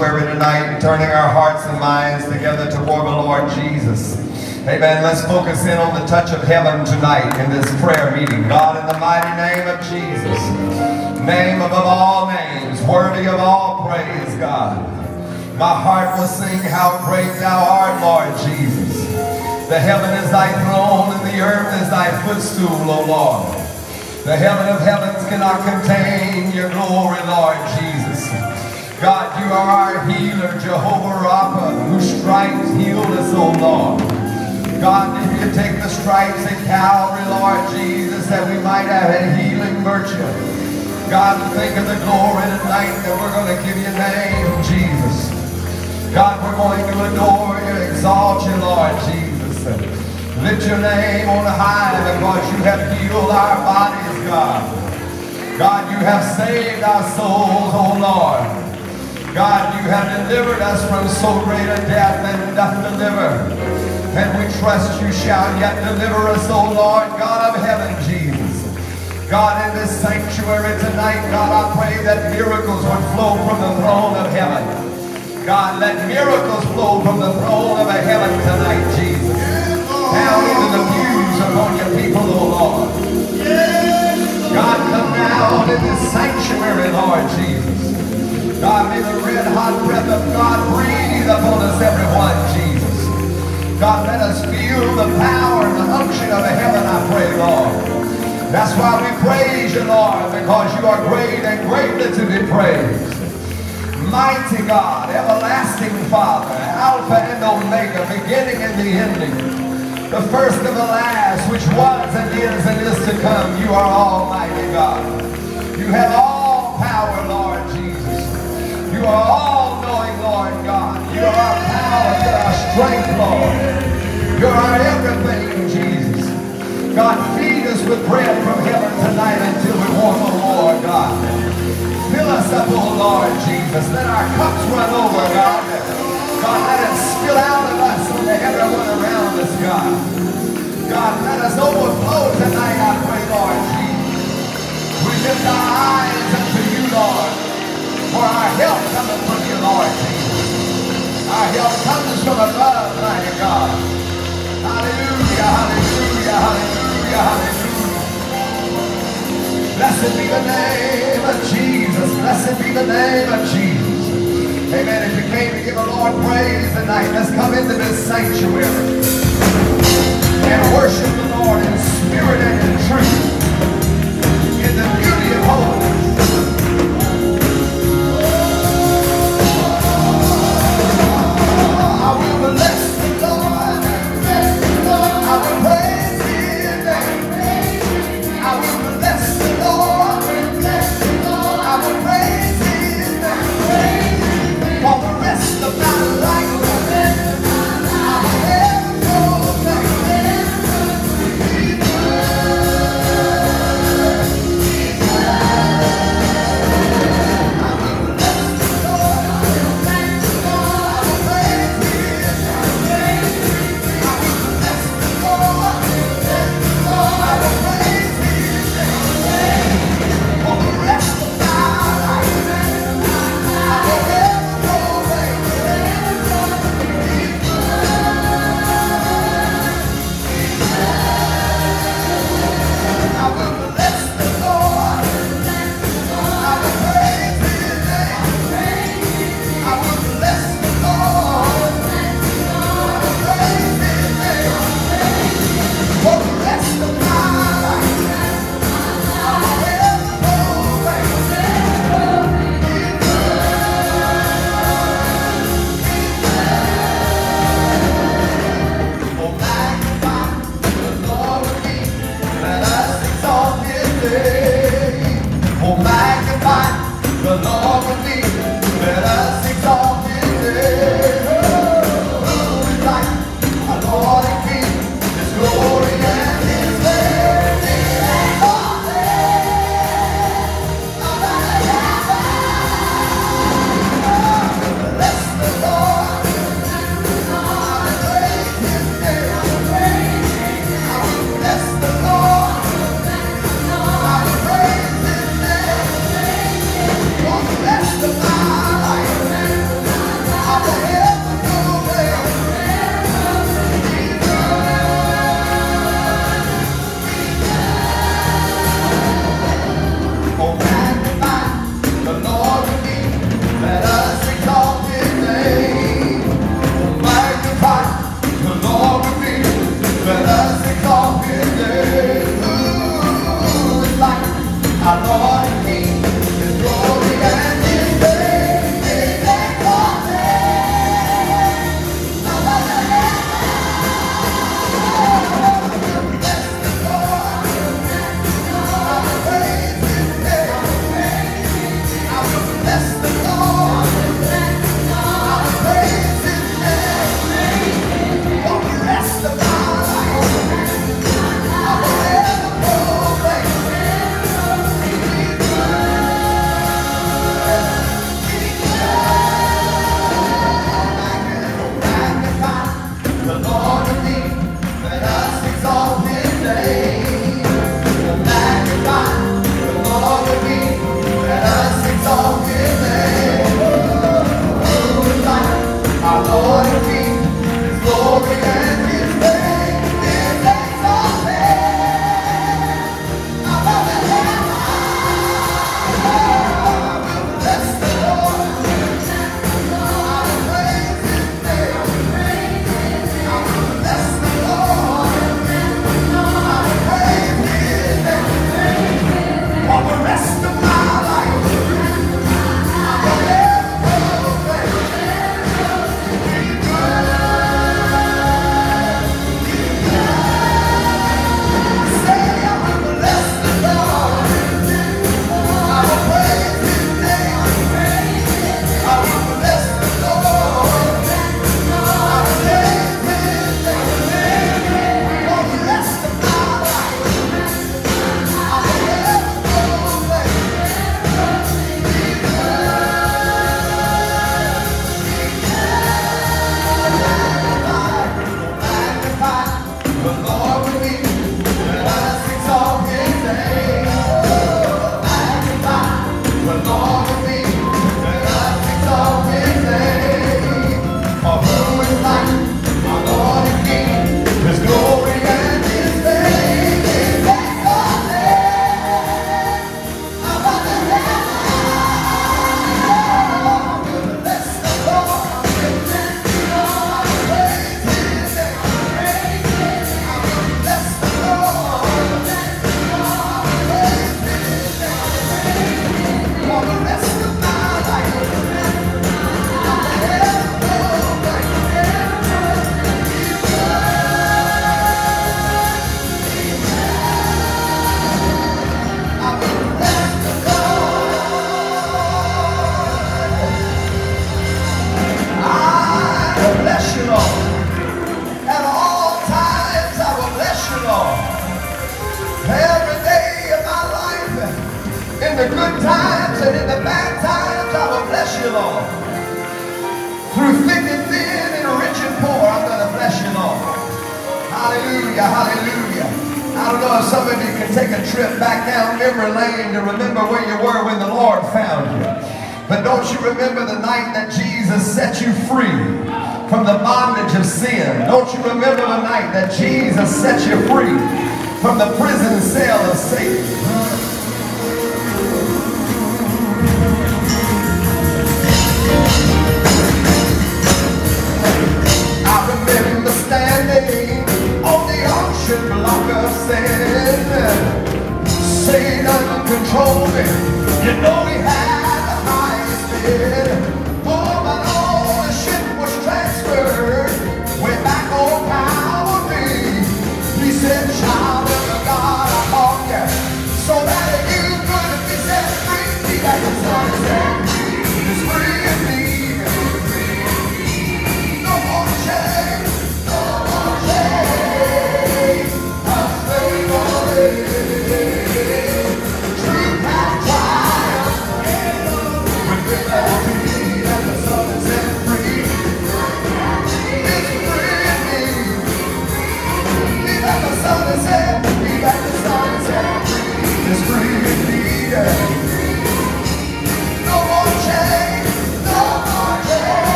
sanctuary tonight, turning our hearts and minds together toward the Lord Jesus. Amen. Let's focus in on the touch of heaven tonight in this prayer meeting. God, in the mighty name of Jesus, name above all names, worthy of all praise, God. My heart will sing how great thou art, Lord Jesus. The heaven is thy throne and the earth is thy footstool, O Lord. The heaven of heavens cannot contain your glory, Lord Jesus. God, you are our healer, Jehovah Rapha, whose stripes healed us, O Lord. God, if you take the stripes at Calvary, Lord Jesus, that we might have a healing virtue. God, think of the glory tonight that we're going to give your name, Jesus. God, we're going to adore you, exalt you, Lord Jesus. Lift your name on high because you have healed our bodies, God. God, you have saved our souls, oh Lord. God, you have delivered us from so great a death and doth deliver. And we trust you shall yet deliver us, O Lord, God of heaven, Jesus. God, in this sanctuary tonight, God, I pray that miracles would flow from the throne of heaven. God, let miracles flow from the throne of heaven tonight, Jesus down into the pews upon your people, O Lord. God, come down in this sanctuary, Lord Jesus. God, may the red hot breath of God breathe upon us, everyone, Jesus. God, let us feel the power and the unction of a heaven, I pray, Lord. That's why we praise you, Lord, because you are great and greatly to be praised. Mighty God, everlasting Father, Alpha and Omega, beginning and the ending the first and the last, which was and is and is to come. You are Almighty God. You have all power, Lord Jesus. You are all-knowing, Lord God. You are our power, you're our strength, Lord. You're our everything, Jesus. God, feed us with bread from heaven tonight until we want no more, God. Fill us up, oh Lord Jesus. Let our cups run over, God. God, let it spill out of us to everyone around us, God. God, let us overflow tonight, I pray, Lord Jesus. We lift our eyes unto you, Lord, for our help coming from you, Lord Jesus. Our help comes from above, mighty God. Hallelujah, hallelujah, hallelujah, hallelujah. Blessed be the name of Jesus. Blessed be the name of Jesus. Amen. If you came to give the Lord praise tonight, let's come into this sanctuary and worship the Lord in spirit and in truth. In the beauty of holiness.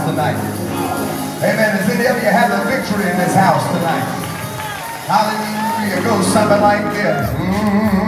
house tonight. Amen. Does any of you have the victory in this house tonight? Hallelujah. It goes something like this. Mm -hmm.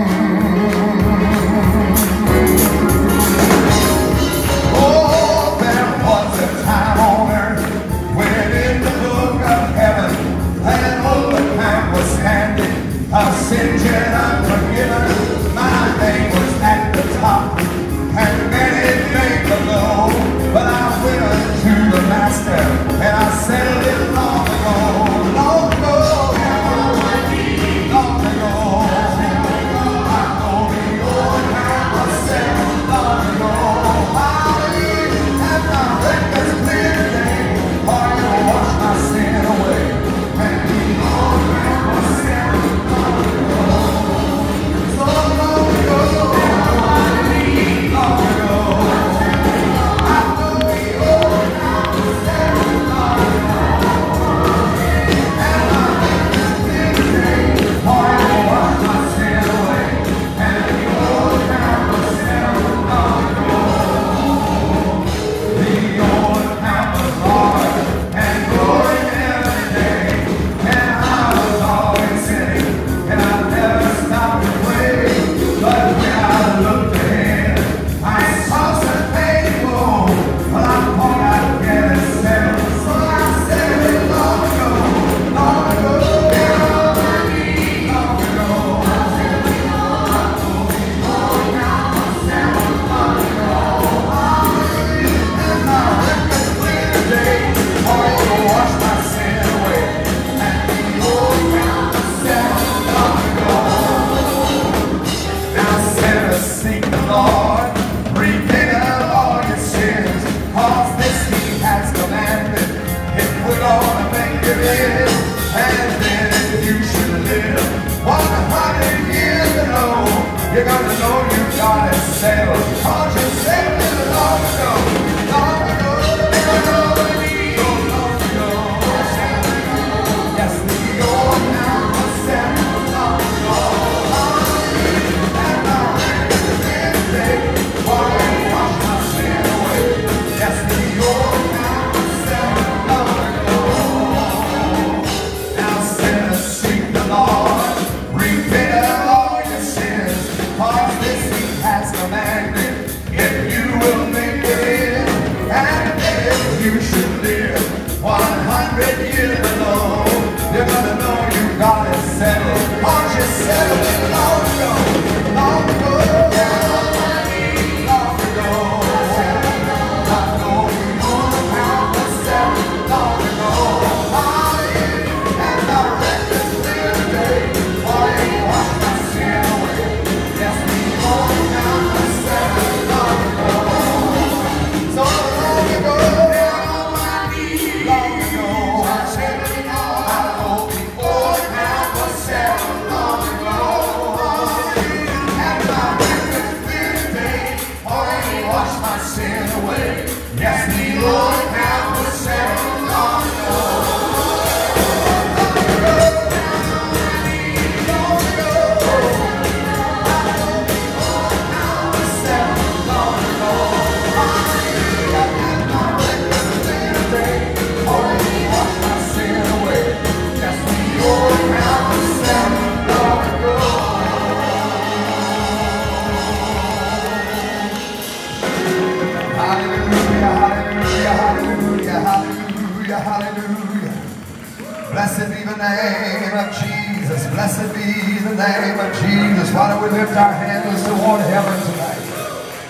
Blessed be the name of Jesus. Blessed be the name of Jesus. Why don't we lift our hands toward heaven tonight?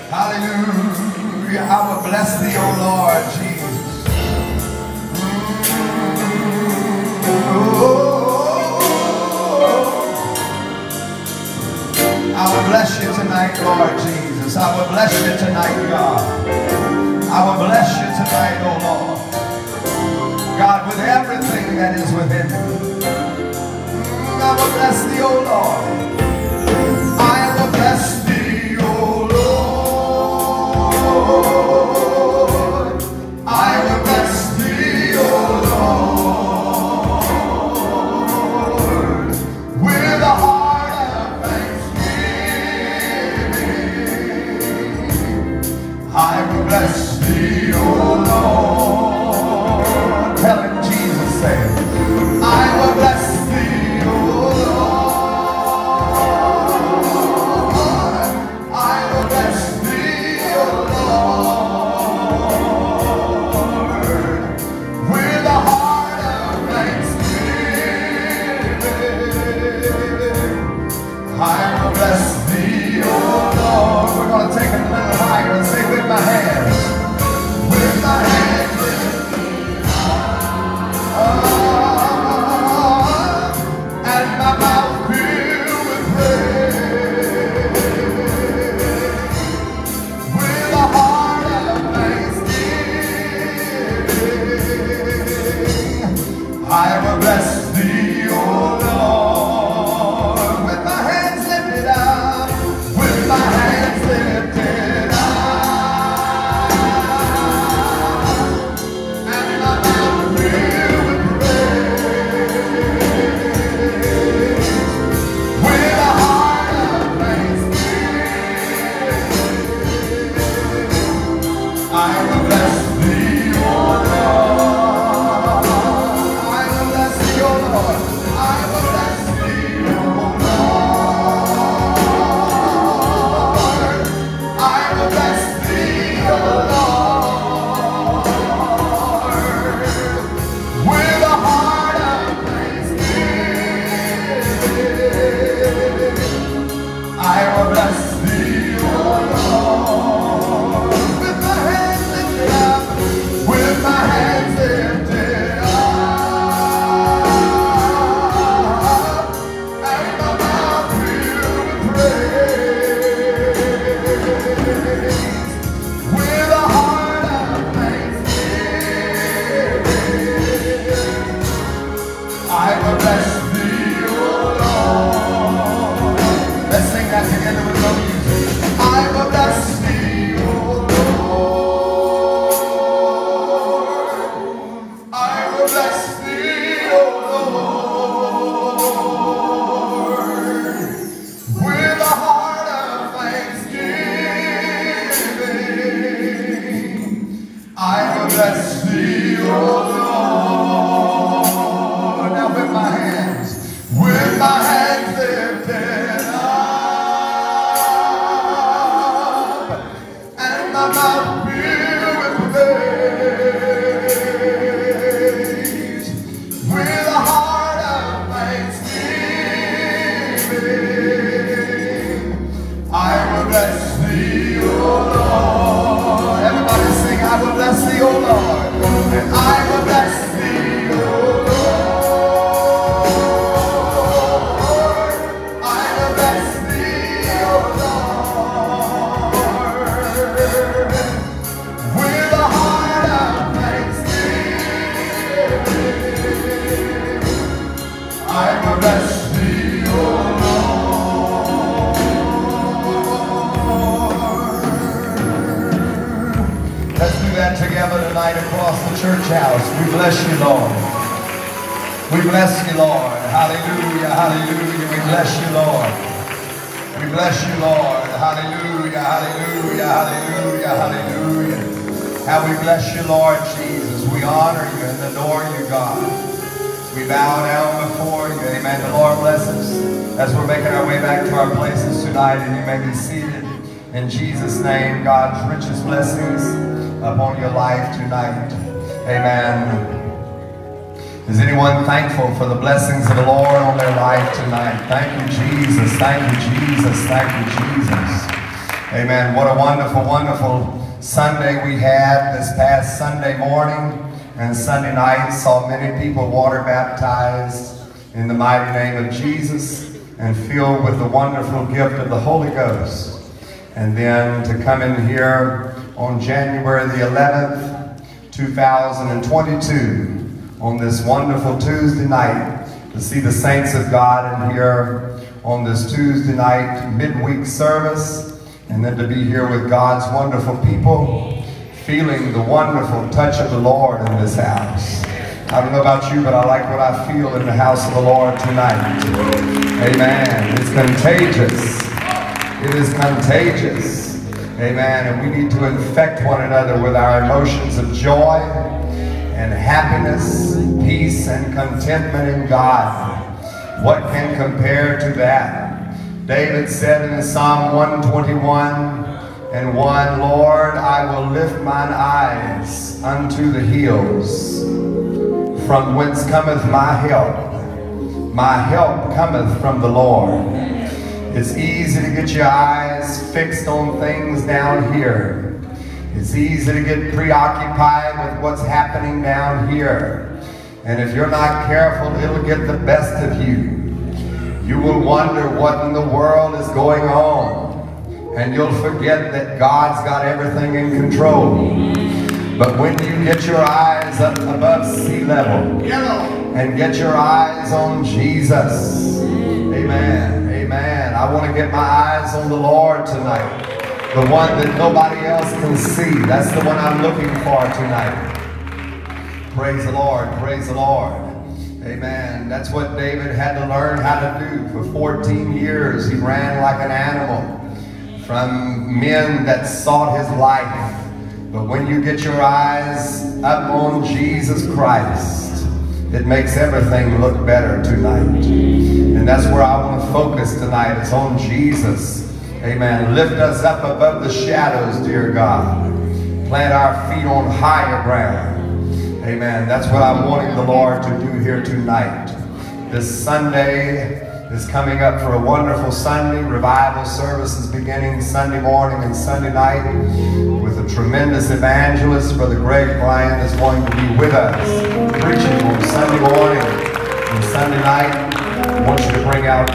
Hallelujah. I will bless thee, O Lord Jesus. I will bless you tonight, Lord Jesus. I will bless you tonight, God. I will bless you tonight, O Lord. God, with everything that is within me. I will bless thee, O Lord. I will bless thee, O Lord. Blessings of the Lord on their life tonight? Thank you, Jesus. Thank you, Jesus. Thank you, Jesus. Amen. What a wonderful, wonderful Sunday we had this past Sunday morning and Sunday night. Saw many people water baptized in the mighty name of Jesus and filled with the wonderful gift of the Holy Ghost. And then to come in here on January the 11th, 2022, on this wonderful Tuesday night, to see the saints of God in here on this Tuesday night midweek service, and then to be here with God's wonderful people, feeling the wonderful touch of the Lord in this house. I don't know about you, but I like what I feel in the house of the Lord tonight. Amen. It's contagious. It is contagious. Amen. And we need to infect one another with our emotions of joy and happiness, peace, and contentment in God. What can compare to that? David said in Psalm 121 and 1, Lord, I will lift mine eyes unto the hills, from whence cometh my help. My help cometh from the Lord. It's easy to get your eyes fixed on things down here. It's easy to get preoccupied with what's happening down here. And if you're not careful, it'll get the best of you. You will wonder what in the world is going on. And you'll forget that God's got everything in control. But when you get your eyes up above sea level and get your eyes on Jesus, amen, amen. I want to get my eyes on the Lord tonight. The one that nobody else can see. That's the one I'm looking for tonight. Praise the Lord. Praise the Lord. Amen. That's what David had to learn how to do. For 14 years, he ran like an animal from men that sought his life. But when you get your eyes up on Jesus Christ, it makes everything look better tonight. And that's where I want to focus tonight. It's on Jesus. Amen. Lift us up above the shadows, dear God. Plant our feet on higher ground. Amen. That's what I'm wanting the Lord to do here tonight. This Sunday is coming up for a wonderful Sunday. Revival services beginning Sunday morning and Sunday night with a tremendous evangelist. Brother Greg Bryan is going to be with us preaching on Sunday morning and Sunday night. I want you to bring out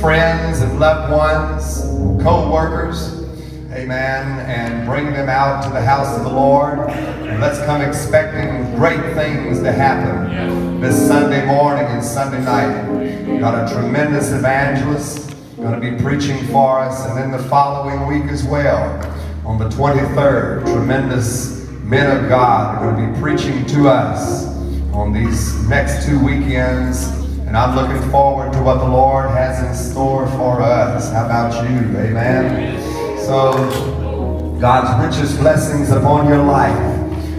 friends and loved ones, co-workers, amen, and bring them out to the house of the Lord. And let's come expecting great things to happen this Sunday morning and Sunday night. Got a tremendous evangelist going to be preaching for us, and then the following week as well, on the 23rd, tremendous men of God are going to be preaching to us on these next two weekends. And I'm looking forward to what the Lord has in store for us. How about you? Amen. So, God's richest blessings upon your life.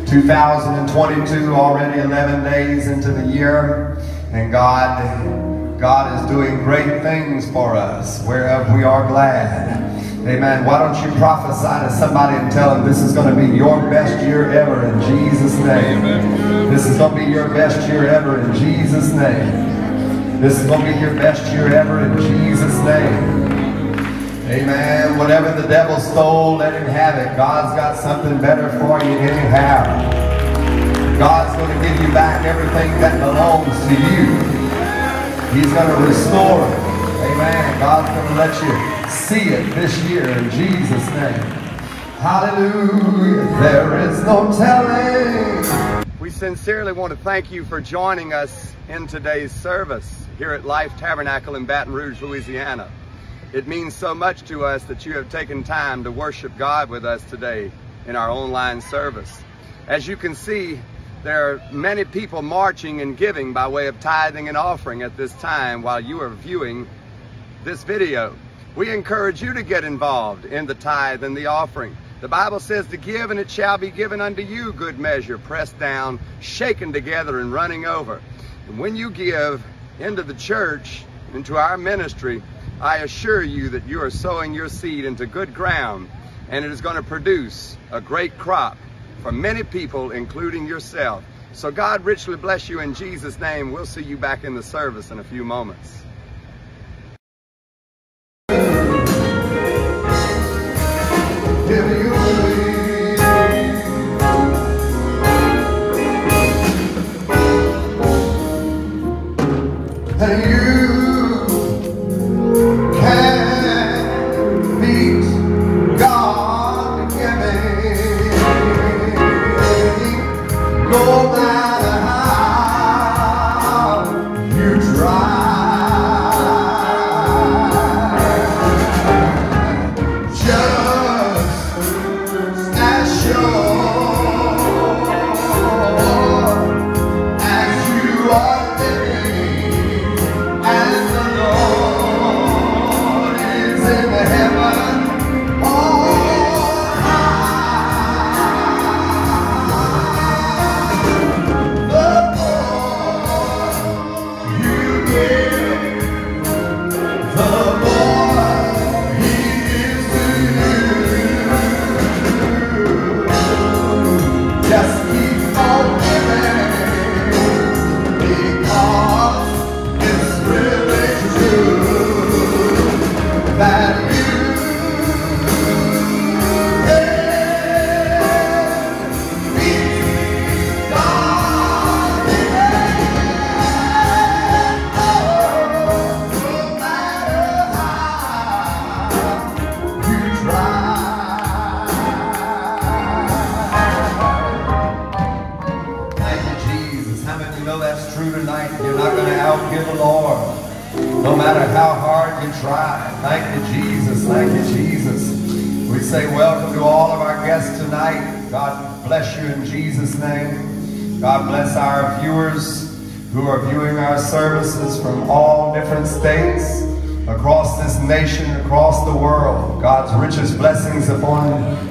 2022, already 11 days into the year, and God, God is doing great things for us, whereof we are glad. Amen. Why don't you prophesy to somebody and tell them this is going to be your best year ever in Jesus' name. This is going to be your best year ever in Jesus' name. This is going to be your best year ever in Jesus' name. Amen. Whatever the devil stole, let him have it. God's got something better for you anyhow. God's going to give you back everything that belongs to you. He's going to restore it. Amen. God's going to let you see it this year in Jesus' name. Hallelujah. There is no telling. We sincerely want to thank you for joining us in today's service here at Life Tabernacle in Baton Rouge, Louisiana. It means so much to us that you have taken time to worship God with us today in our online service. As you can see, there are many people marching and giving by way of tithing and offering at this time while you are viewing this video. We encourage you to get involved in the tithe and the offering. The Bible says to give and it shall be given unto you good measure, pressed down, shaken together and running over. And when you give into the church, into our ministry, I assure you that you are sowing your seed into good ground and it is going to produce a great crop for many people, including yourself. So God richly bless you in Jesus' name. We'll see you back in the service in a few moments. and you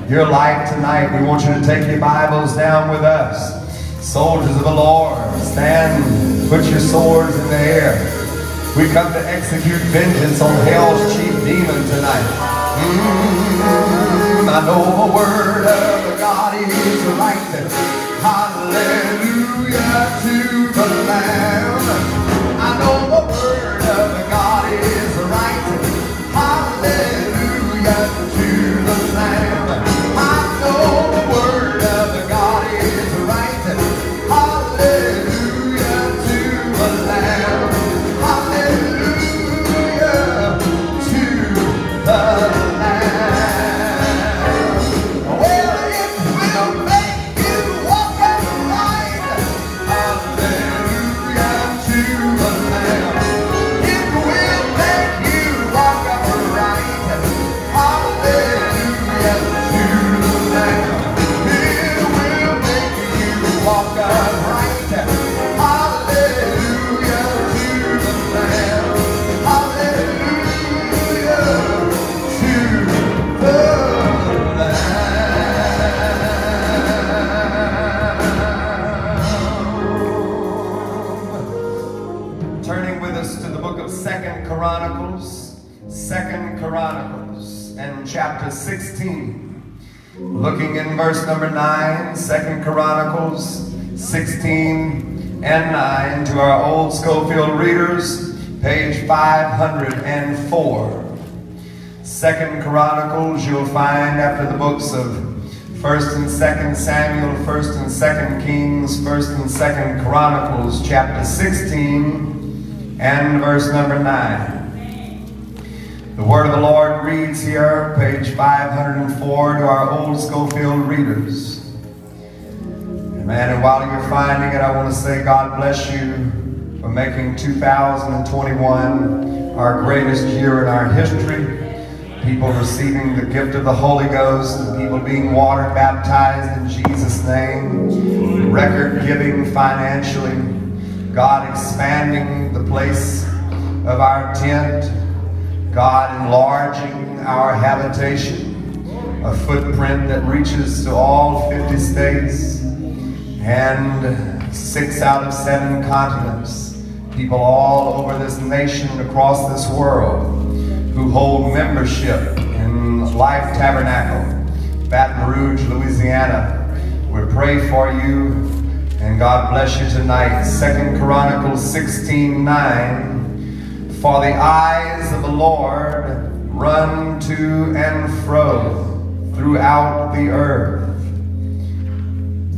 your life tonight. We want you to take your Bibles down with us. Soldiers of the Lord, stand, put your swords in the air. We come to execute vengeance on hell's chief demon tonight. Mm, I know the word of the God is right. Hallelujah to the Lamb. Looking in verse number 9, Second Chronicles 16 and 9 to our old Scofield readers, page 504. Second Chronicles you'll find after the books of First and Second Samuel, First and Second Kings, First and Second Chronicles, chapter 16 and verse number 9. The word of the Lord reads here, page 504 to our old Scofield readers. Amen. And while you're finding it, I want to say God bless you for making 2021 our greatest year in our history. People receiving the gift of the Holy Ghost people being water baptized in Jesus' name record giving financially. God expanding the place of our tent. God enlarging our habitation. A footprint that reaches to all 50 states and six out of seven continents. People all over this nation and across this world who hold membership in Life Tabernacle, Baton Rouge, Louisiana. We pray for you and God bless you tonight. Second Chronicles 16, 9. For the eyes of the Lord run to and fro throughout the earth,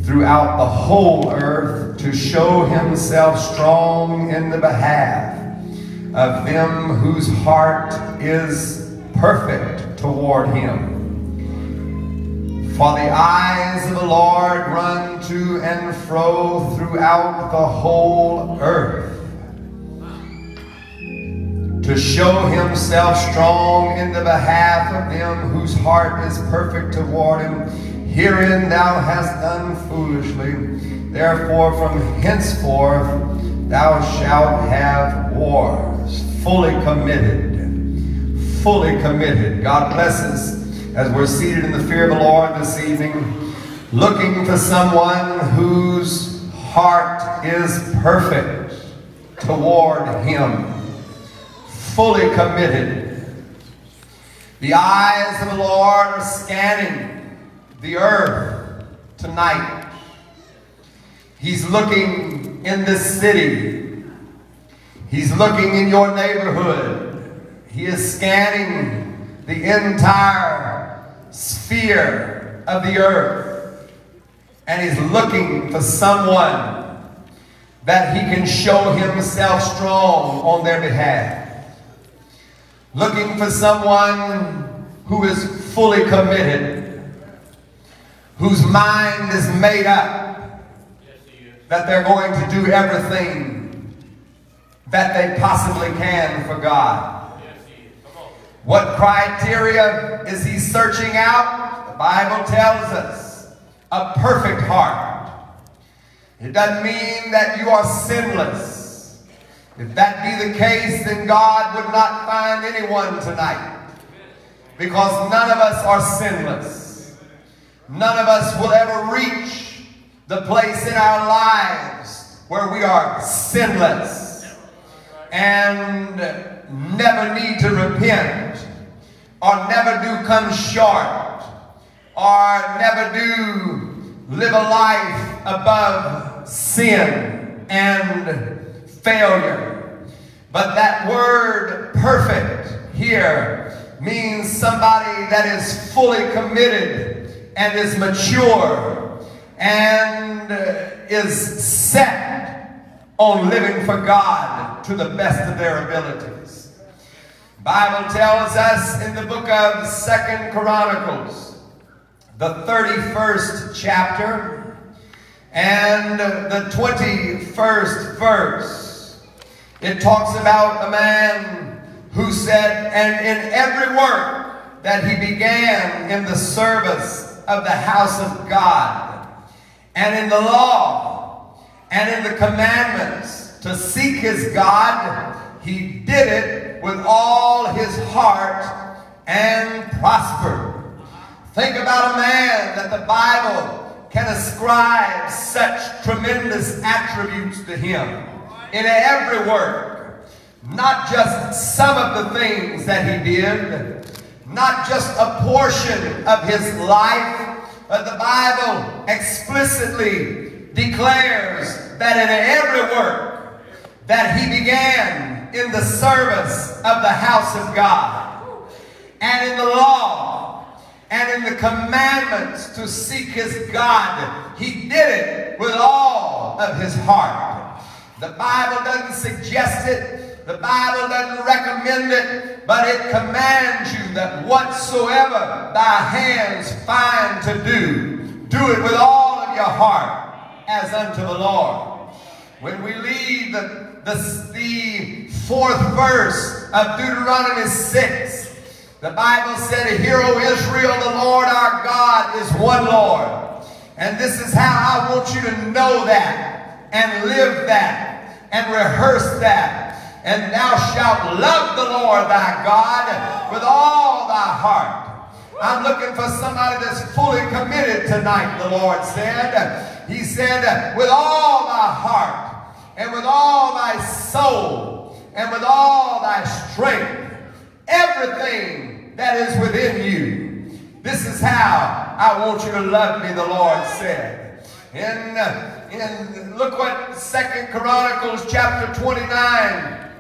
throughout the whole earth, to show himself strong in the behalf of them whose heart is perfect toward him. For the eyes of the Lord run to and fro throughout the whole earth to show himself strong in the behalf of them whose heart is perfect toward him. Herein thou hast done foolishly. Therefore from henceforth thou shalt have wars. Fully committed. Fully committed. God bless us as we're seated in the fear of the Lord this evening, looking for someone whose heart is perfect toward him fully committed. The eyes of the Lord are scanning the earth tonight. He's looking in this city. He's looking in your neighborhood. He is scanning the entire sphere of the earth. And he's looking for someone that he can show himself strong on their behalf looking for someone who is fully committed, whose mind is made up that they're going to do everything that they possibly can for God. What criteria is he searching out? The Bible tells us a perfect heart. It doesn't mean that you are sinless. If that be the case, then God would not find anyone tonight. Because none of us are sinless. None of us will ever reach the place in our lives where we are sinless and never need to repent or never do come short or never do live a life above sin and failure. But that word perfect here means somebody that is fully committed and is mature and is set on living for God to the best of their abilities. Bible tells us in the book of Second Chronicles, the 31st chapter and the 21st verse, it talks about a man who said, and in every work that he began in the service of the house of God, and in the law, and in the commandments to seek his God, he did it with all his heart and prospered. Think about a man that the Bible can ascribe such tremendous attributes to him in every work, not just some of the things that he did, not just a portion of his life, but the Bible explicitly declares that in every work that he began in the service of the house of God and in the law and in the commandments to seek his God, he did it with all of his heart. The Bible doesn't suggest it. The Bible doesn't recommend it, but it commands you that whatsoever thy hands find to do, do it with all of your heart as unto the Lord. When we leave the, the, the fourth verse of Deuteronomy 6, the Bible said, Hear, O Israel, the Lord our God is one Lord. And this is how I want you to know that and live that and rehearse that. And thou shalt love the Lord thy God with all thy heart. I'm looking for somebody that's fully committed tonight, the Lord said. He said, with all thy heart and with all thy soul and with all thy strength, everything that is within you. This is how I want you to love me, the Lord said. In, in look what Second Chronicles chapter 29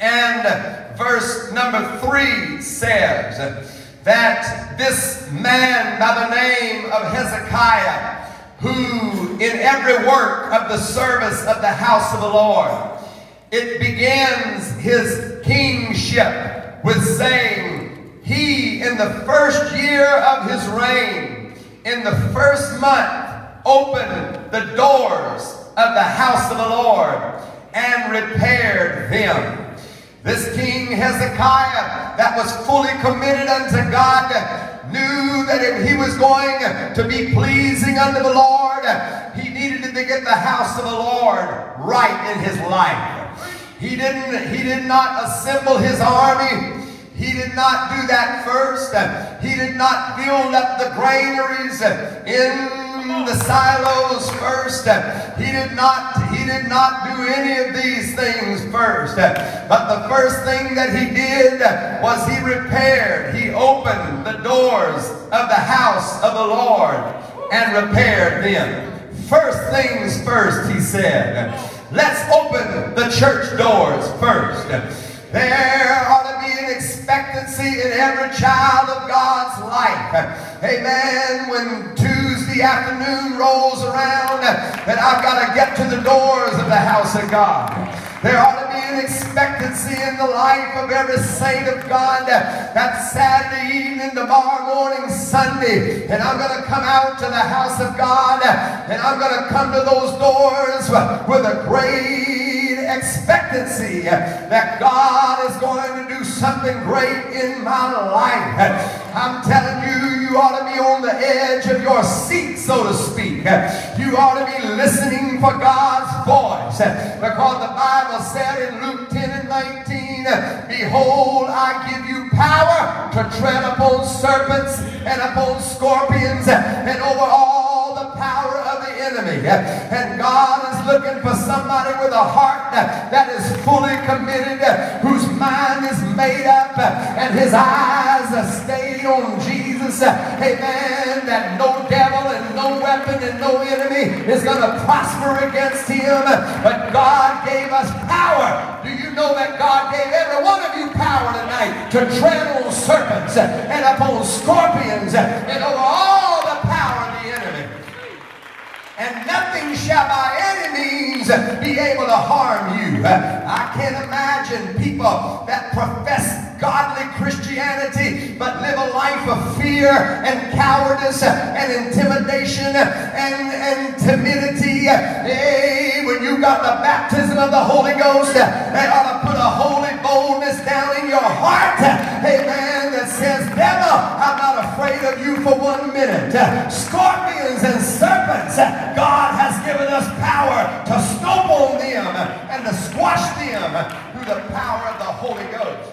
and verse number 3 says that this man by the name of Hezekiah who in every work of the service of the house of the Lord, it begins his kingship with saying, He in the first year of his reign, in the first month, opened the doors of the house of the Lord and repaired them. This king Hezekiah that was fully committed unto God knew that if he was going to be pleasing unto the Lord, he needed to get the house of the Lord right in his life. He didn't, he did not assemble his army. He did not do that first. He did not build up the granaries in the silos first. He did not, he did not do any of these things first. But the first thing that he did was he repaired, he opened the doors of the house of the Lord and repaired them. First things first, he said. Let's open the church doors first. There ought to be an expectancy in every child of God's life. Amen. When Tuesday afternoon rolls around, that I've got to get to the doors of the house of God. There ought to be an expectancy in the life of every saint of God that Saturday evening, tomorrow morning, Sunday, and I'm going to come out to the house of God and I'm going to come to those doors with a great expectancy that God is going to do something great in my life. I'm telling you, you ought to be on the edge of your seat, so to speak. You ought to be listening for God's voice because the Bible said in Luke 10 and 19, Behold, I give you power to tread upon serpents and upon scorpions and over all the power of the enemy. And God is looking for somebody with a heart that is fully committed, whose mind is made up, and his eyes are stayed on Jesus. Amen. That no devil and no weapon and no enemy is going to prosper against him. But God gave us power. Do you know that God gave every one of you power tonight to tread on serpents and upon scorpions and over all the power of the enemy? And nothing shall by any means be able to harm you. I can't imagine people that profess godly Christianity, but live a life of fear and cowardice and intimidation and, and timidity. Hey, when you got the baptism of the Holy Ghost, they ought to put a holy heart. Amen. That says, devil, I'm not afraid of you for one minute. Scorpions and serpents, God has given us power to stomp on them and to squash them through the power of the Holy Ghost.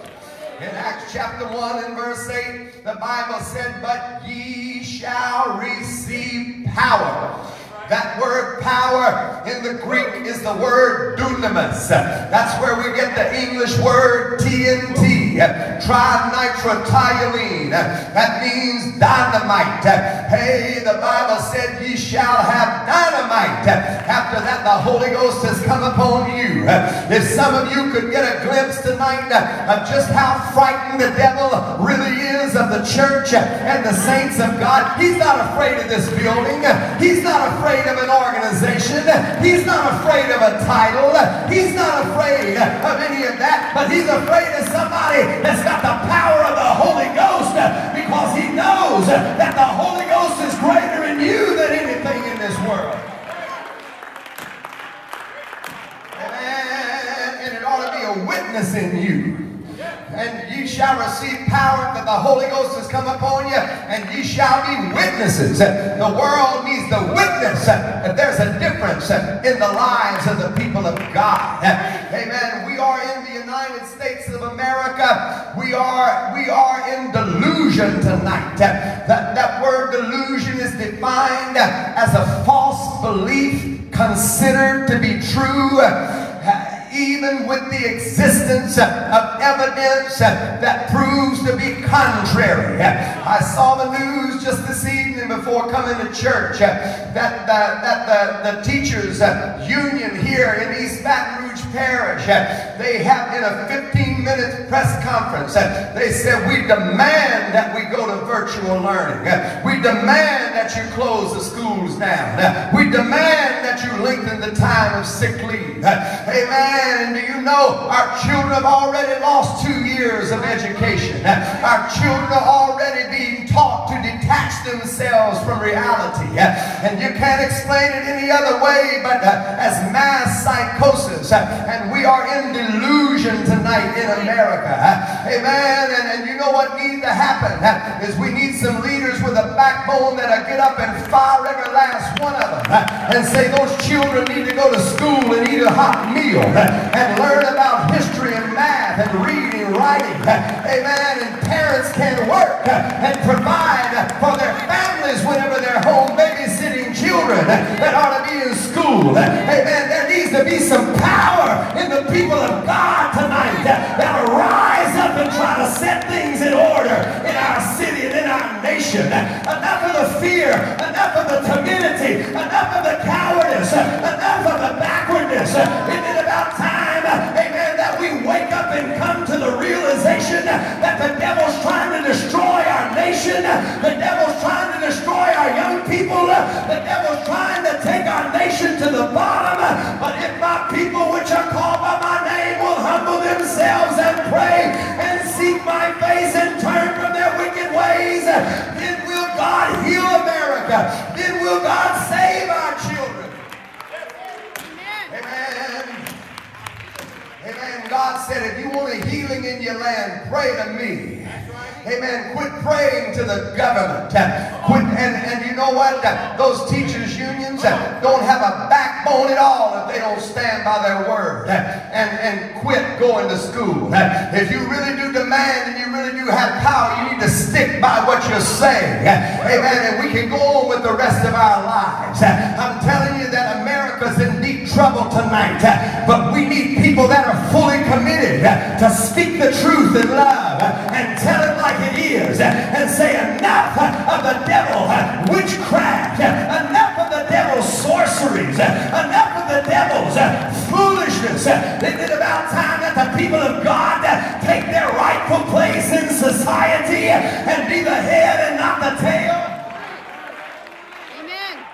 In Acts chapter 1 and verse 8, the Bible said, But ye shall receive power that word power in the Greek is the word dunamis. That's where we get the English word TNT, trinitrotoluene. That means dynamite. Hey, the Bible said ye shall have dynamite. After that, the Holy Ghost has come upon you. If some of you could get a glimpse tonight of just how frightened the devil really is of the church and the saints of God, he's not afraid of this building. He's not afraid of an organization. He's not afraid of a title. He's not afraid of any of that, but he's afraid of somebody that's got the power of the Holy Ghost because he knows that the Holy Ghost is greater in you than anything in this world. And it ought to be a witness in you. And ye shall receive power that the Holy Ghost has come upon you, and ye shall be witnesses. The world needs the witness that there's a difference in the lives of the people of God. Amen. We are in the United States of America. We are we are in delusion tonight. That, that word delusion is defined as a false belief considered to be true even with the existence of evidence that proves to be contrary. I saw the news just this evening before coming to church that the, that the, the teachers union here in East Baton Rouge Parish, they have in a 15 minute press conference, they said we demand that we go to virtual learning. We demand that you close the schools down. We demand that you lengthen the time of sick leave. Amen. And do you know our children have already lost two years of education? Our children are already being taught to detach themselves from reality. And you can't explain it any other way but uh, as mass psychosis. And we are in delusion tonight in America. Amen. And, and you know what needs to happen is we need some leaders with a backbone that'll get up and fire every last one of them and say those children need to go to school and eat a hot meal and learn about history and math and reading writing. Amen. And parents can work and provide for their families whenever they're home babysitting children that ought to be in school. Amen. There needs to be some power in the people of God tonight that'll rise up and try to set things in order in our city and our nation. Enough of the fear, enough of the timidity, enough of the cowardice, enough of the backwardness. Isn't it about time, amen, that we wake up and come to the realization that the devil's trying to destroy our nation, the devil's trying to destroy our young people, the devil's trying to take our nation to the bottom. But if my people which are called by my name will humble themselves and pray and seek my face and turn then will God heal America. Then will God save our children. Amen. Amen. Amen. God said, if you want a healing in your land, pray to me. Amen. Quit praying to the government. Quit, and, and you know what? Those teachers' unions don't have a backbone at all if they don't stand by their word. And, and quit going to school. If you really do demand and you really do have power, you need to stick by what you're saying. Amen. And we can go on with the rest of our lives. I'm telling you that America's in trouble tonight. But we need people that are fully committed to speak the truth in love and tell it like like it is and say enough of the devil witchcraft, enough of the devil's sorceries, enough of the devil's foolishness. Isn't it about time that the people of God take their rightful place in society and be the head and not the tail? Amen.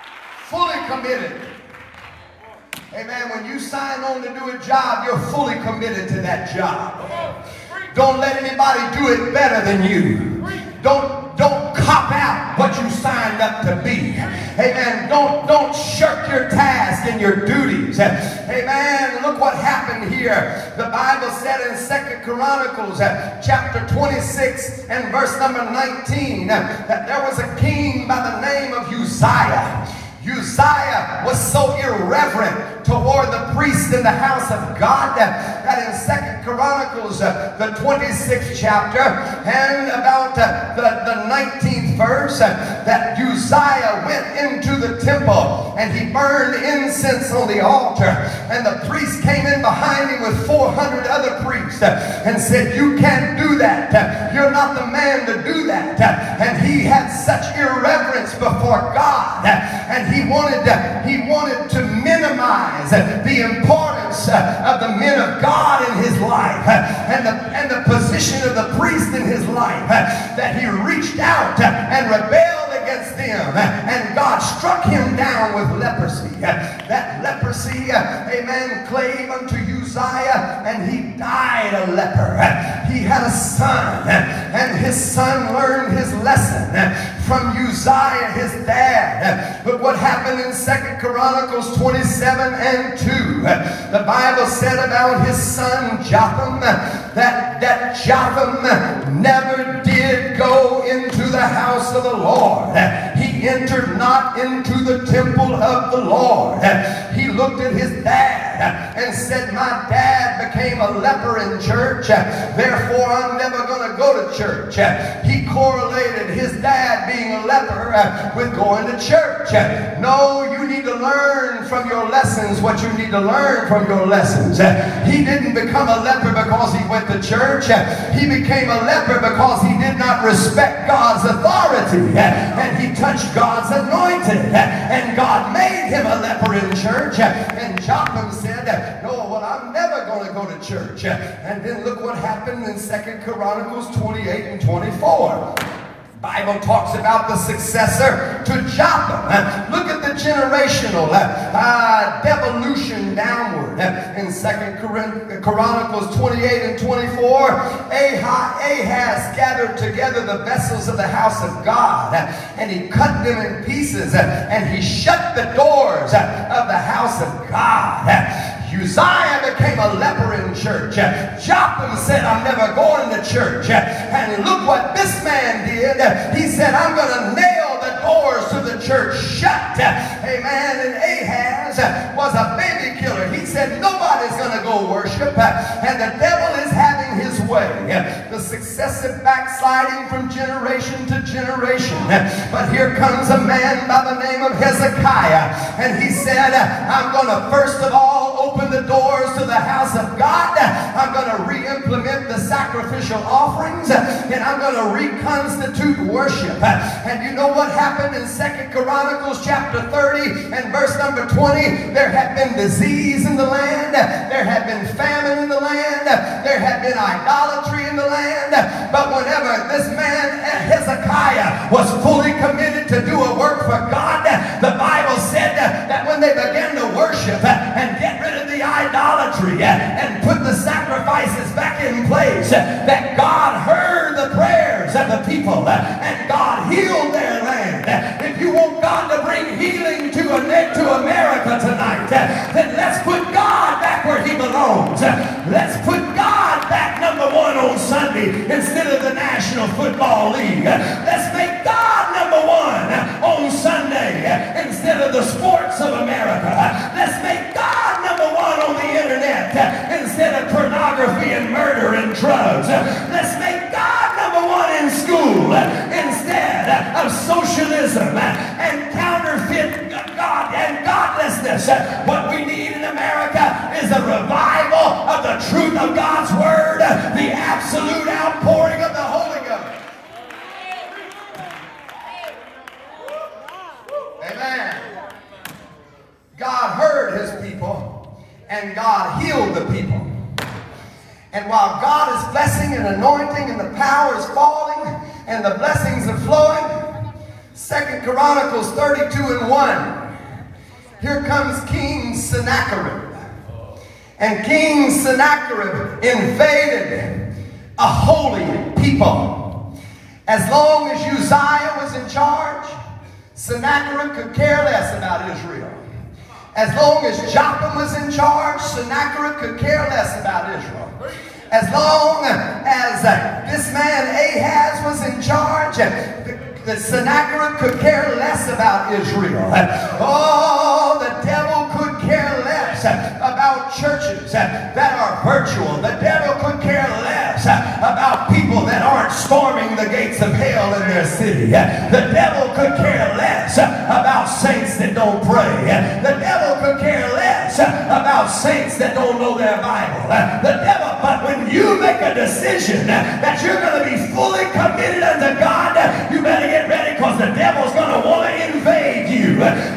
Fully committed. Amen. When you sign on to do a job, you're fully committed to that job. Don't let anybody do it better than you. Don't don't cop out what you signed up to be. Amen. Don't don't shirk your task and your duties. Amen. Look what happened here. The Bible said in Second Chronicles uh, chapter 26 and verse number 19 uh, that there was a king by the name of Uzziah. Uzziah was so irreverent toward the priest in the house of God that, in Second Chronicles, uh, the 26th chapter, and about uh, the, the 19th verse, uh, that Uzziah went into the temple and he burned incense on the altar. And the priest came in behind him with 400 other priests uh, and said, You can't do that. Uh, you're not the man to do that. Uh, and he had such irreverence before God. And he wanted to, he wanted to minimize the importance of the men of God in his life and the, and the position of the priest in his life that he reached out and rebelled against them and God struck him down with leprosy. That leprosy, amen, clave unto Uzziah and he died a leper. He had a son and his son learned his lesson from Uzziah, his dad. But what happened in Second Chronicles 27 and 2, the Bible said about his son Jotham that that, Jotham never did go into the house of the Lord. He entered not into the temple of the Lord. He looked at his dad and said, My dad became a leper in church, therefore I'm never going to go to church. He correlated his dad being a leper with going to church. No, you need to learn from your lessons what you need to learn from your lessons. He didn't become a leper because he went to church. He became a leper because he did not respect God's authority. And he touched God's anointed. And God made him a leper in church. And Jotham said, no, well, I'm never going to go to church. And then look what happened in Second Chronicles 28 and 24. Bible talks about the successor to Jotham. Look at the generational uh, devolution downward. Uh, in Second Chronicles 28 and 24, Ahaz gathered together the vessels of the house of God, uh, and he cut them in pieces, uh, and he shut the doors of the house of God. Uzziah became a leper in church. Jotham said, I'm never going to church. And look what this man did. He said, I'm going to nail the doors to the church shut. Amen. And Ahaz was a baby killer. He said, nobody's going to go worship. And the devil is having way. The successive backsliding from generation to generation. But here comes a man by the name of Hezekiah. And he said, I'm going to first of all open the doors to the house of God. I'm going to re-implement the sacrificial offerings and I'm going to reconstitute worship. And you know what happened in Second Chronicles chapter 30 and verse number 20? There had been disease in the land. There had been famine in the land. There had been idolatry in the land. But whenever this man Hezekiah was fully committed to do a work for God, the Bible said that when they began to worship and get rid of the idolatry and put the sacrifices back in place, that God heard the prayers of the people and God healed their land. If you want God to bring healing to, to America tonight, then let's put God back where he belongs. Let's put God instead of the National Football League. Let's make God number one on Sunday instead of the sports of America. Let's make God number one on the internet instead of pornography and murder and drugs. Let's make God number one in school instead of socialism and counterfeit God and godlessness. What we need in America is a revival of the truth of God's word, the absolute outpouring of the Holy Ghost. Amen. God heard his people and God healed the people. And while God is blessing and anointing and the power is falling and the blessings are flowing, Second Chronicles 32 and 1, here comes King Sennacherib. And King Sennacherib invaded a holy people. As long as Uzziah was in charge, Sennacherib could care less about Israel. As long as Jotham was in charge, Sennacherib could care less about Israel. As long as this man Ahaz was in charge, the, Sennacherib could care less about Israel. Oh, the devil could care less uh, about churches uh, that are virtual. The devil could care less uh, about people that aren't storming the gates of hell in their city. The devil could care less about saints that don't pray. The devil could care less about saints that don't know their Bible. The devil, but when you make a decision that you're going to be fully committed unto God, you better get ready because the devil's going to want to invade.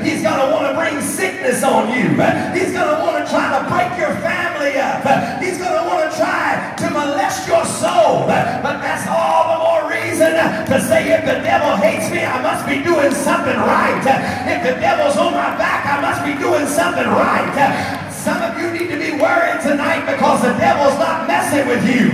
He's going to want to bring sickness on you. He's going to want to try to break your family up. He's going to want to try to molest your soul. But that's all the more reason to say if the devil hates me, I must be doing something right. If the devil's on my back, I must be doing something right. Some of you need to be worried tonight because the devil's not messing with you.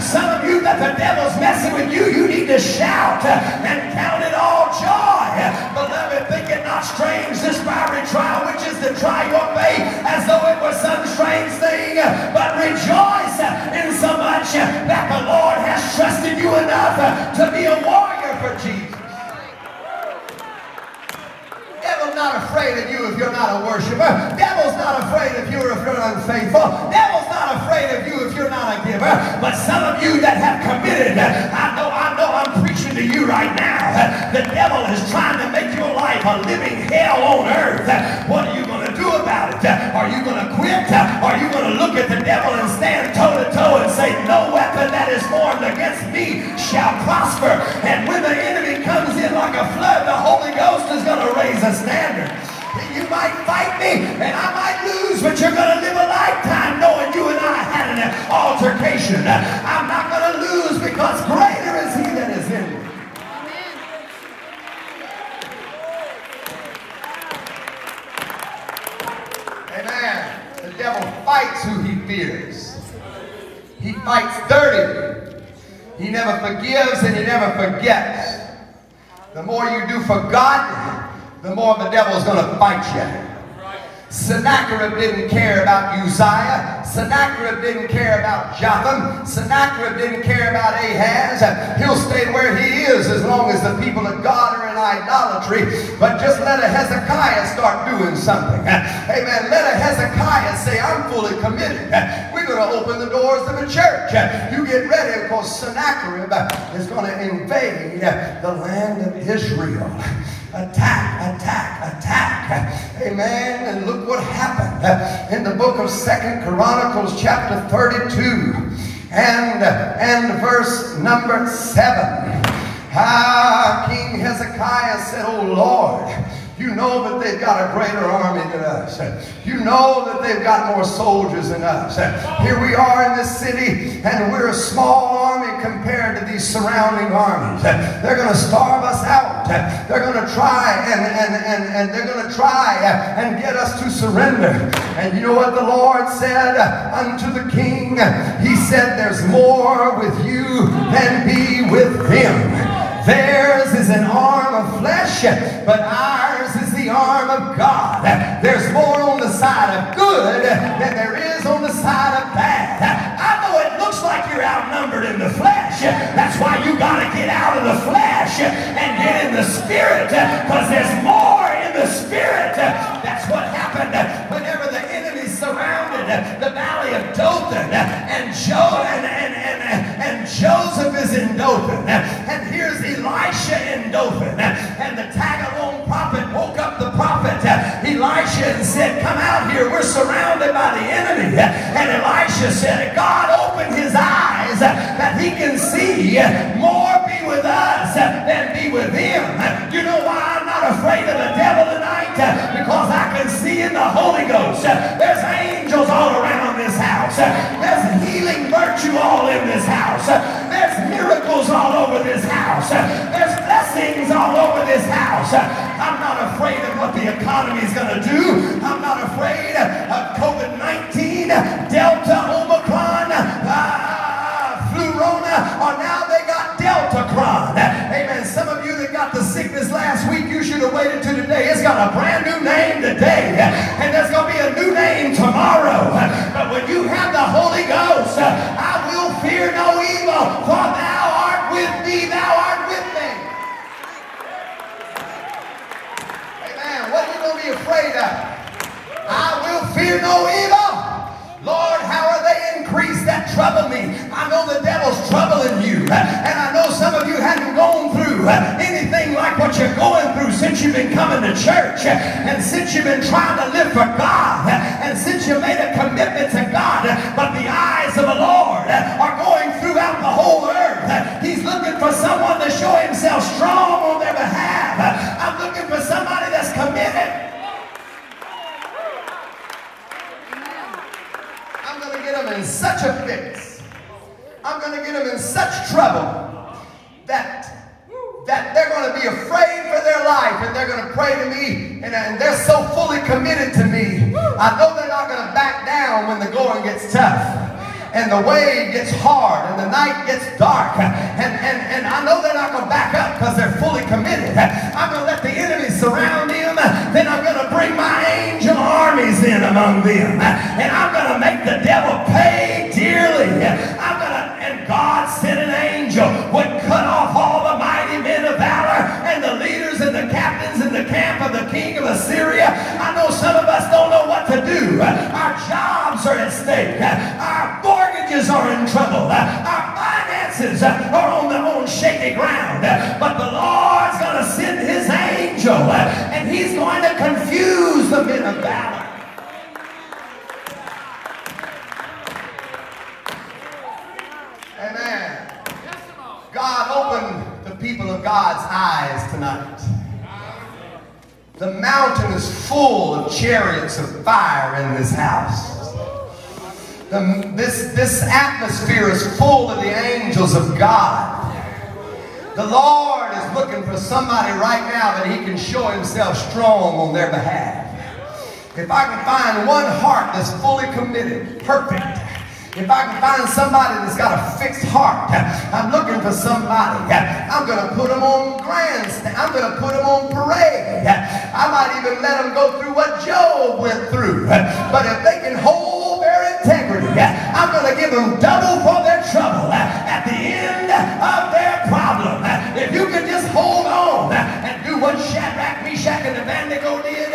Some of you that the devil's messing with you, you need to shout and count it all joy. Beloved, think not strange this fiery trial which is to try your faith as though it were some strange thing but rejoice in so much that the Lord has trusted you enough to be a warrior for Jesus. Devil's not afraid of you you're not a worshiper. Devil's not afraid of you if you're unfaithful. Devil's not afraid of you if you're not a giver. But some of you that have committed, I know, I know I'm preaching to you right now. The devil is trying to make your life a living hell on earth. What are you going to do about it? Are you going to quit? Are you going to look at the devil and stand toe to toe and say, no weapon that is formed against me shall prosper. And when the enemy comes in like a flood, the Holy Ghost is going to raise a standard. Might fight me and I might lose, but you're going to live a lifetime knowing you and I had an altercation. I'm not going to lose because greater is he that is in me. Amen. The devil fights who he fears. He fights dirty. He never forgives and he never forgets. The more you do for God, the more the devil's going to fight you. Sennacherib didn't care about Uzziah. Sennacherib didn't care about Jotham. Sennacherib didn't care about Ahaz. He'll stay where he is as long as the people of God are in idolatry. But just let a Hezekiah start doing something. Amen. Let a Hezekiah say, I'm fully committed. We're going to open the doors of the church. You get ready because Sennacherib is going to invade the land of Israel attack, attack, attack. Amen. And look what happened in the book of Second Chronicles chapter 32 and, and verse number 7. Ah, King Hezekiah said, Oh Lord, you know that they've got a greater army than us. You know that they've got more soldiers than us. Here we are in this city, and we're a small army compared to these surrounding armies. They're going to starve us out. They're going to try and, and, and, and they're going to try and get us to surrender. And you know what the Lord said unto the king? He said, There's more with you than be with them. Theirs is an arm of flesh, but ours arm of God. There's more on the side of good than there is on the side of bad. I know it looks like you're outnumbered in the flesh. That's why you got to get out of the flesh and get in the spirit because there's more in the spirit. With him. You know why I'm not afraid of the devil tonight? Because I can see in the Holy Ghost. There's angels all around this house. There's healing virtue all in this house. There's miracles all over this house. There's blessings all over this house. I'm not afraid of what the economy is going to do. I'm not afraid waited to today. It's got a brand new name today, and there's going to be a new name tomorrow. But when you have the Holy Ghost, I will fear no evil, for thou art with me, thou art with me. Amen. What are you going to be afraid of? I will fear no evil. Lord, how are they increased that trouble me? You're going through since you've been coming to church. And since you've been trying to live for God. And since you made a commitment to God. But the eyes of the Lord are going throughout the whole earth. He's looking for someone to show himself strong on their behalf. I'm looking for somebody that's committed. I'm going to get them in such a fix. I'm going to get them in such trouble pray to me, and, and they're so fully committed to me. I know they're not going to back down when the going gets tough and the wave gets hard and the night gets dark and, and, and I know they're not going to back up because they're fully committed. I'm going to let the enemy surround them. Then I'm going to bring my angel armies in among them. And I'm going to make the devil pay dearly. I'm going to, and God sent an angel would cut off all of the king of Assyria. I know some of us don't know what to do. Our jobs are at stake. Our mortgages are in trouble. Our finances are on the on shaky ground. But the Lord's going to send his angel and he's going to confuse the men of valor. Amen. God opened the people of God's eyes tonight. The mountain is full of chariots of fire in this house. The, this, this atmosphere is full of the angels of God. The Lord is looking for somebody right now that he can show himself strong on their behalf. If I can find one heart that's fully committed, perfect, if I can find somebody that's got a fixed heart, I'm looking for somebody. I'm going to put them on grandstand. I'm going to put them on parade. I might even let them go through what Job went through. But if they can hold their integrity, I'm going to give them double for their trouble at the end of their problem. If you can just hold on and do what Shadrach, Meshach, and Abednego did,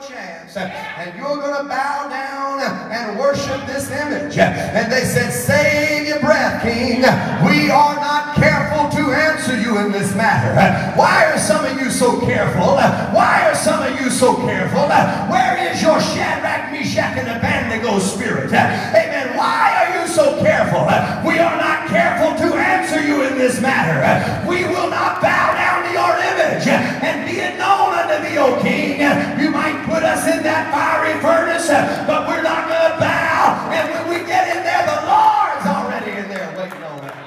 chance and you're going to bow down and worship this image. And they said, save your breath, king. We are not careful to answer you in this matter. Why are some of you so careful? Why are some of you so careful? Where is your Shadrach, Meshach, and Abednego spirit? Amen. Why are you so careful? We are not careful to answer you in this matter. We will not bow down your uh, image and be it known unto thee, O king. Uh, you might put us in that fiery furnace, uh, but we're not going to bow. And when we get in there, the Lord's already in there waiting on us.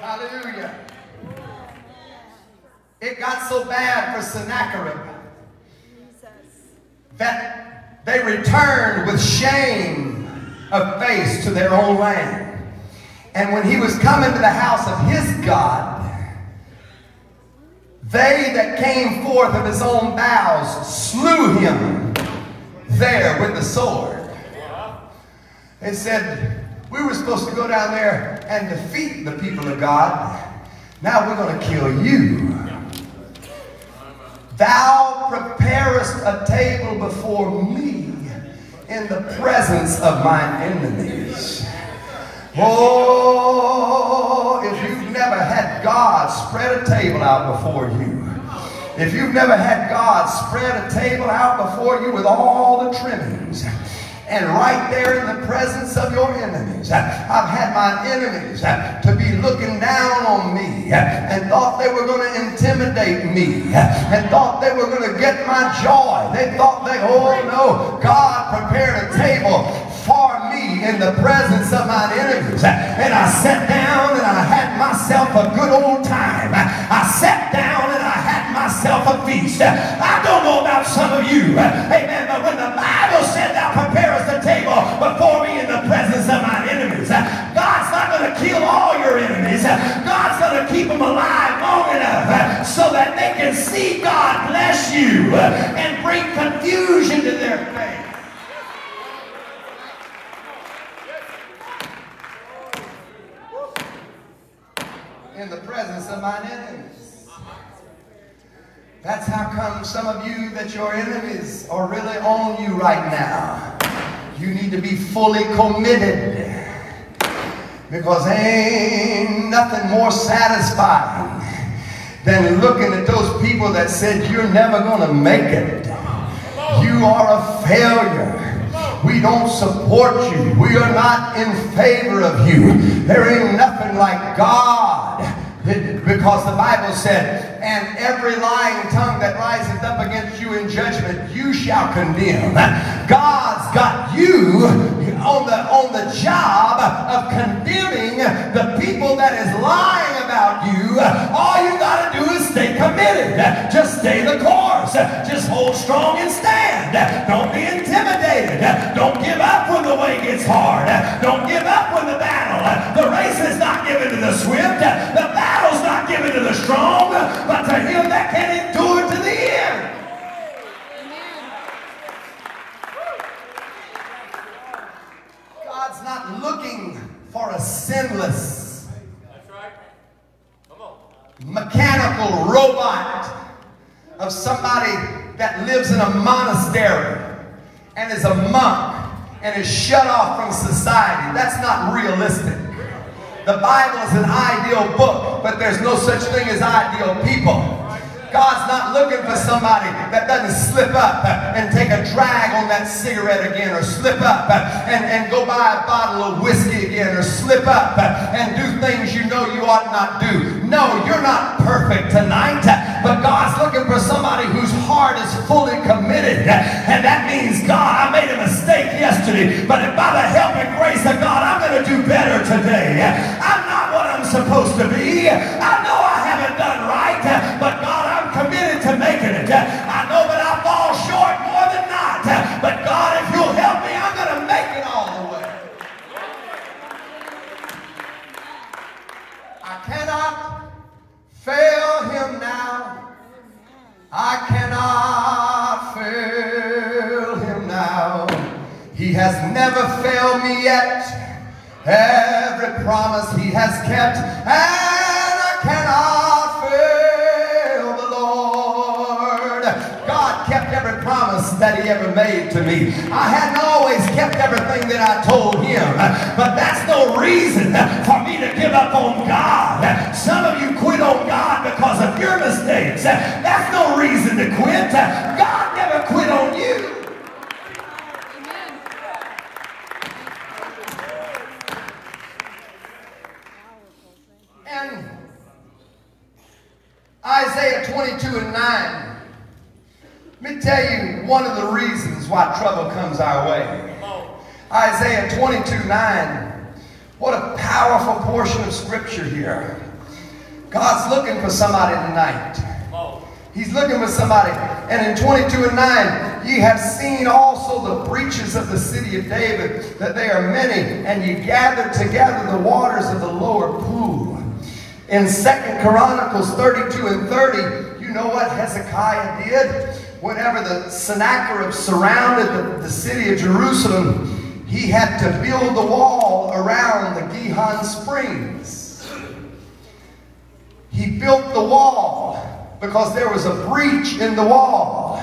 Hallelujah. It got so bad for Sennacherib that they returned with shame of face to their own land. And when he was coming to the house of his God, they that came forth of his own bowels slew him there with the sword. They said, we were supposed to go down there and defeat the people of God. Now we're going to kill you. Thou preparest a table before me in the presence of mine enemies. Oh, if you've never had God spread a table out before you, if you've never had God spread a table out before you with all the trimmings, and right there in the presence of your enemies, I've had my enemies to be looking down on me and thought they were going to intimidate me and thought they were going to get my joy. They thought they, oh no, God prepared a table in the presence of my enemies. And I sat down and I had myself a good old time. I sat down and I had myself a feast. I don't know about some of you, amen, but when the Bible said thou preparest the table before me in the presence of my enemies, God's not going to kill all your enemies. God's going to keep them alive long enough so that they can see God bless you and bring confusion to their faith. In the presence of mine enemies. That's how come some of you that your enemies are really on you right now. You need to be fully committed. Because ain't nothing more satisfying than looking at those people that said you're never going to make it. You are a failure. We don't support you. We are not in favor of you. There ain't nothing like God. Because the Bible said, and every lying tongue that rises up against you in judgment, you shall condemn. God's got you on the, on the job of condemning the people that is lying about you. All you got to do is stay committed. Just stay the course. Just hold strong and stand. Don't be intimidated. Don't give up when the way gets hard. Don't give up when the battle. The race is not given to the swift. The battle's not given to the strong, but to him that can endure to the end. God's looking for a sinless, mechanical robot of somebody that lives in a monastery and is a monk and is shut off from society. That's not realistic. The Bible is an ideal book, but there's no such thing as ideal people. God's not looking for somebody that doesn't slip up and take a drag on that cigarette again or slip up and, and go buy a bottle of whiskey again or slip up and do things you know you ought not do. No, you're not perfect tonight, but God's looking for somebody whose heart is fully committed. And that means, God, I made a mistake yesterday, but by the help and grace of God, I'm going to do better today. I'm not what I'm supposed to be. I know it. I know that I fall short more than not, but God, if you'll help me, I'm going to make it all the way. I cannot fail him now. I cannot fail him now. He has never failed me yet. Every promise he has kept, and I cannot that he ever made to me. I hadn't always kept everything that I told him, but that's no reason for me to give up on God. Some of you quit on God because of your mistakes. That's no reason to quit. God never quit on you. And Isaiah 22 and 9. Let me tell you one of the reasons why trouble comes our way. Isaiah 22 9. What a powerful portion of scripture here. God's looking for somebody tonight. He's looking for somebody. And in 22 and 9, ye have seen also the breaches of the city of David, that they are many, and ye gathered together the waters of the lower pool. In Second Chronicles 32 and 30, you know what Hezekiah did? Whenever the Sennacherib surrounded the, the city of Jerusalem, he had to build the wall around the Gihon Springs. He built the wall because there was a breach in the wall.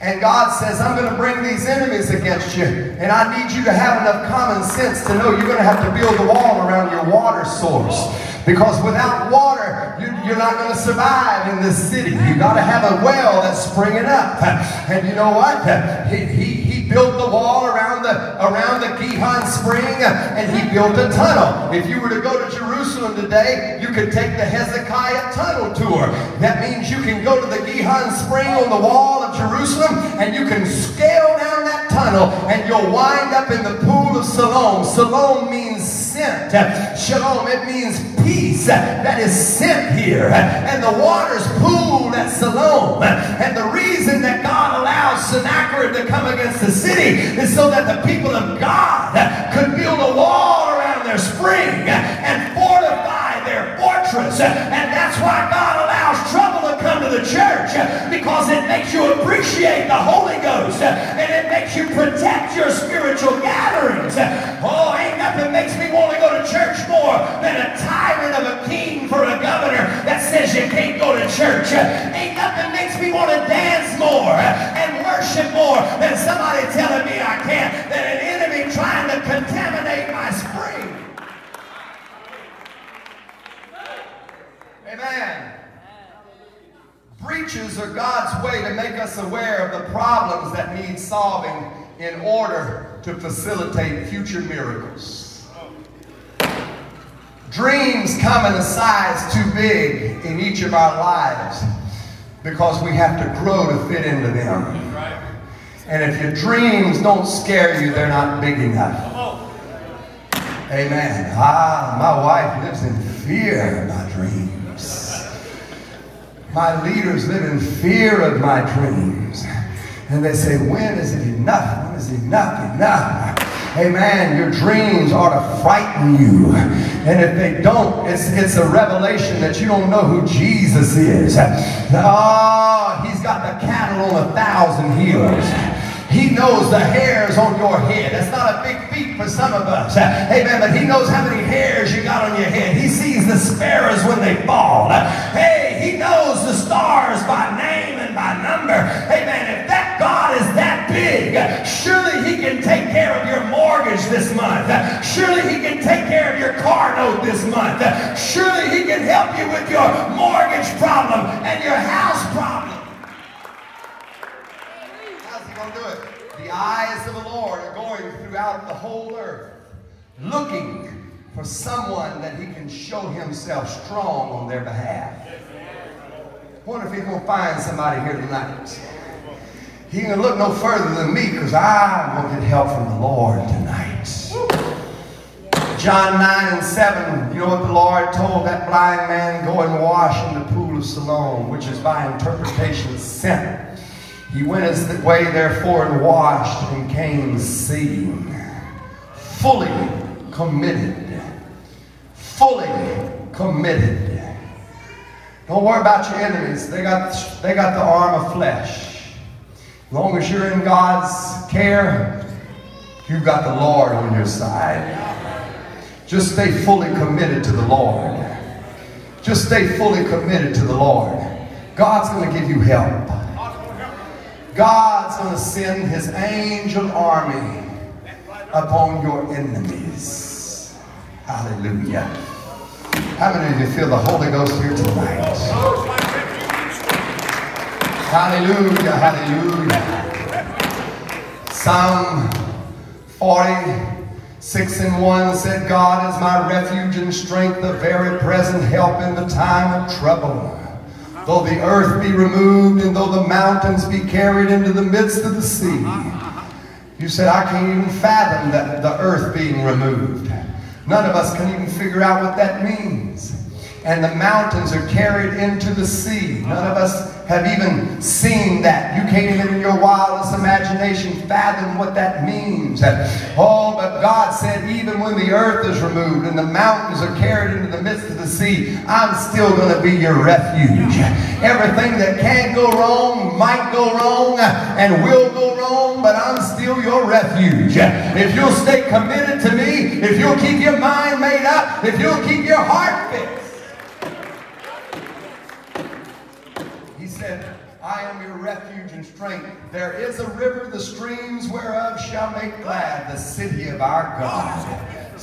And God says, I'm going to bring these enemies against you. And I need you to have enough common sense to know you're going to have to build the wall around your water source. Because without water, you, are not going to survive in this city. You got to have a well that's springing up. And you know what? He, he, he built the wall around the around the Gihon Spring, and he built a tunnel. If you were to go to Jerusalem today, you could take the Hezekiah Tunnel tour. That means you can go to the Gihon Spring on the wall Jerusalem, and you can scale down that tunnel, and you'll wind up in the pool of Siloam. Siloam means sent. Shalom, it means peace that is sent here. And the waters pooled at Siloam. And the reason that God allows Sennacherib to come against the city is so that the people of God could build a wall around their spring and fortify their fortress. And that's why God allows trouble to come to the church uh, because it makes you appreciate the Holy Ghost uh, and it makes you protect your spiritual gatherings. Uh, oh, ain't nothing makes me want to go to church more than a tyrant of a king for a governor that says you can't go to church. Ain't nothing makes me want to dance more and worship more than somebody telling me I can't, than an enemy trying to contaminate my spring. Amen. Breaches are God's way to make us aware of the problems that need solving in order to facilitate future miracles. Dreams come in a size too big in each of our lives because we have to grow to fit into them. And if your dreams don't scare you, they're not big enough. Amen. Ah, my wife lives in fear of my dreams. My leaders live in fear of my dreams. And they say, when is it enough? When is it enough enough? Amen. Your dreams ought to frighten you. And if they don't, it's, it's a revelation that you don't know who Jesus is. Oh, he's got the cattle on a thousand hills. He knows the hairs on your head. That's not a big feat for some of us. Amen. But he knows how many hairs you got on your head. He sees the sparrows when they fall. Hey, he knows the stars by name and by number. Amen. If that God is that big, surely he can take care of your mortgage this month. Surely he can take care of your car note this month. Surely he can help you with your mortgage problem and your house problem. How's he going to do it? The eyes of the Lord are going throughout the whole earth, looking for someone that he can show himself strong on their behalf. I wonder if he's going to find somebody here tonight. He can look no further than me because to get help from the Lord tonight. John 9 and 7, you know what the Lord told that blind man? Go and wash in the pool of Siloam, which is by interpretation sent. He went his way, therefore, and washed and came seeing. Fully committed. Fully committed. Don't worry about your enemies. They got, they got the arm of flesh. As long as you're in God's care, you've got the Lord on your side. Just stay fully committed to the Lord. Just stay fully committed to the Lord. God's going to give you help. God's going to send his angel army upon your enemies. Hallelujah. How many of you feel the Holy Ghost here tonight? Hallelujah, hallelujah. Psalm 46 and 1 said, God is my refuge and strength, the very present help in the time of trouble. Though the earth be removed and though the mountains be carried into the midst of the sea. You said, I can't even fathom that the earth being removed. None of us can even figure out what that means. And the mountains are carried into the sea. None of us have even seen that. You can't even in your wildest imagination fathom what that means. Oh, but God said, even when the earth is removed and the mountains are carried into the midst of the sea, I'm still going to be your refuge. Everything that can go wrong might go wrong and will go wrong, but I'm still your refuge. If you'll stay committed to me, if you'll keep your mind made up, if you'll keep your heart fixed, said, I am your refuge and strength. There is a river, the streams whereof shall make glad the city of our God.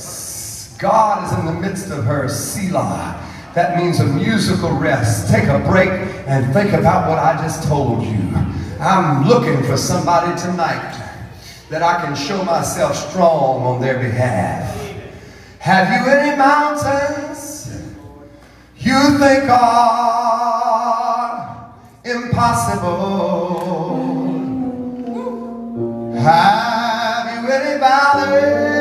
God is in the midst of her, Selah. That means a musical rest. Take a break and think about what I just told you. I'm looking for somebody tonight that I can show myself strong on their behalf. Have you any mountains you think are impossible? Have you any valleys